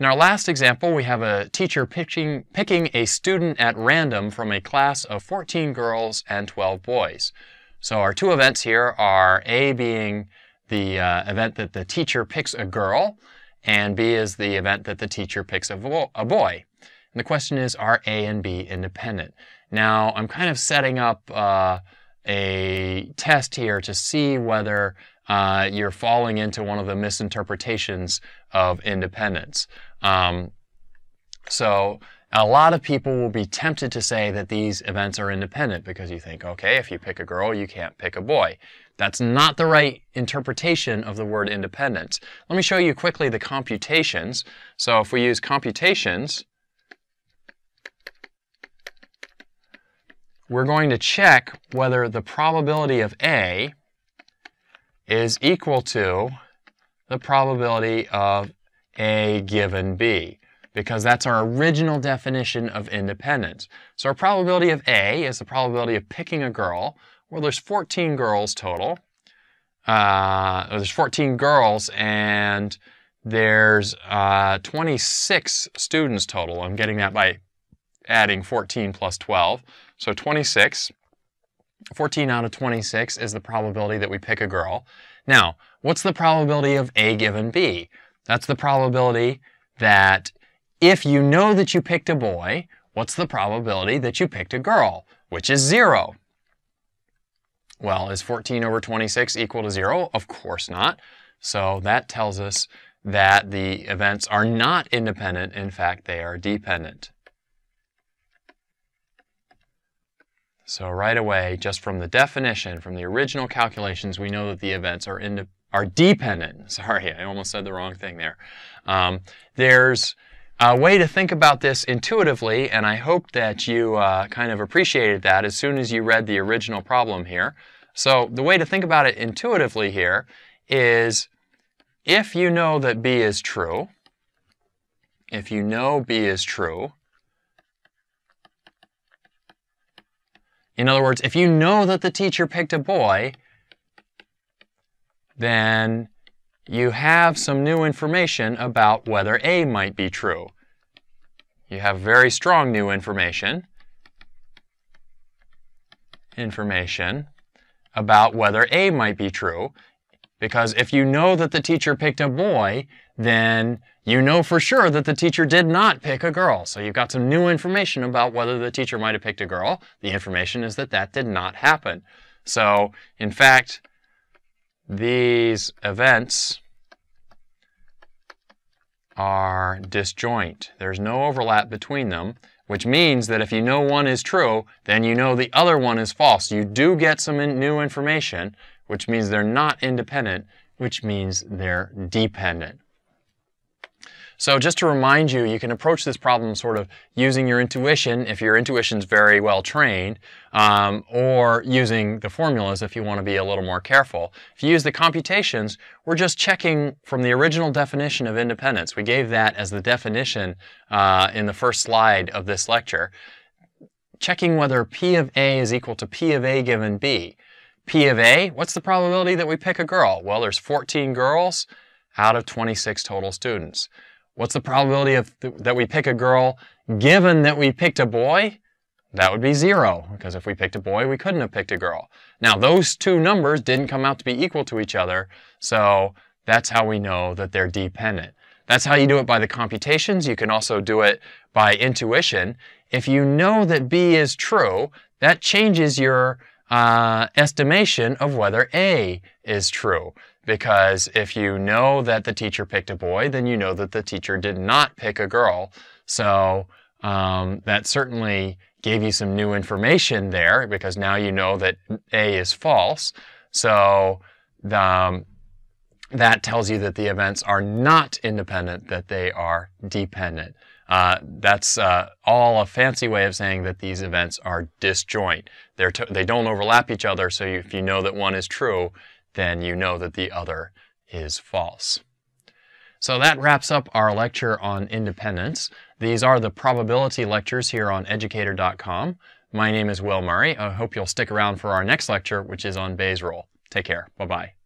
In our last example, we have a teacher picking, picking a student at random from a class of 14 girls and 12 boys. So our two events here are A being the uh, event that the teacher picks a girl, and B is the event that the teacher picks a, a boy. And the question is, are A and B independent? Now, I'm kind of setting up uh, a test here to see whether uh, you're falling into one of the misinterpretations of independence. Um, so a lot of people will be tempted to say that these events are independent because you think, okay, if you pick a girl, you can't pick a boy. That's not the right interpretation of the word independence. Let me show you quickly the computations. So if we use computations, we're going to check whether the probability of A is equal to the probability of A given B, because that's our original definition of independence. So our probability of A is the probability of picking a girl. Well, there's 14 girls total. Uh, there's 14 girls and there's uh, 26 students total. I'm getting that by adding 14 plus 12. So 26. 14 out of 26 is the probability that we pick a girl. Now, what's the probability of A given B? That's the probability that if you know that you picked a boy, what's the probability that you picked a girl, which is zero? Well, is 14 over 26 equal to zero? Of course not. So that tells us that the events are not independent. In fact, they are dependent. So right away, just from the definition, from the original calculations, we know that the events are, in, are dependent. Sorry, I almost said the wrong thing there. Um, there's a way to think about this intuitively, and I hope that you uh, kind of appreciated that as soon as you read the original problem here. So the way to think about it intuitively here is if you know that B is true, if you know B is true, In other words, if you know that the teacher picked a boy, then you have some new information about whether A might be true. You have very strong new information, information about whether A might be true. Because if you know that the teacher picked a boy, then you know for sure that the teacher did not pick a girl. So you've got some new information about whether the teacher might have picked a girl. The information is that that did not happen. So, in fact, these events are disjoint. There's no overlap between them, which means that if you know one is true, then you know the other one is false. You do get some new information, which means they're not independent, which means they're dependent. So just to remind you, you can approach this problem sort of using your intuition if your intuition's very well trained, um, or using the formulas if you want to be a little more careful. If you use the computations, we're just checking from the original definition of independence. We gave that as the definition uh, in the first slide of this lecture. Checking whether P of A is equal to P of A given B. P of A, what's the probability that we pick a girl? Well, there's 14 girls out of 26 total students. What's the probability of th that we pick a girl given that we picked a boy? That would be zero, because if we picked a boy, we couldn't have picked a girl. Now, those two numbers didn't come out to be equal to each other, so that's how we know that they're dependent. That's how you do it by the computations. You can also do it by intuition. If you know that B is true, that changes your uh, estimation of whether A is true. Because if you know that the teacher picked a boy, then you know that the teacher did not pick a girl. So um, that certainly gave you some new information there because now you know that A is false. So the, um, that tells you that the events are not independent, that they are dependent. Uh, that's uh, all a fancy way of saying that these events are disjoint. They're they don't overlap each other, so if you know that one is true, then you know that the other is false. So that wraps up our lecture on independence. These are the probability lectures here on educator.com. My name is Will Murray. I hope you'll stick around for our next lecture, which is on Bayes' rule. Take care. Bye-bye.